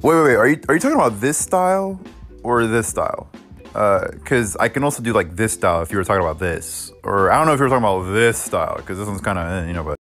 Wait, wait, wait. Are you are you talking about this style or this style? Uh, because I can also do like this style if you were talking about this, or I don't know if you were talking about this style because this one's kind of eh, you know, but